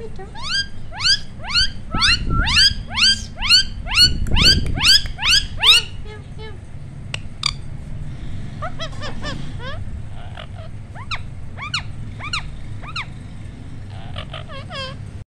Então.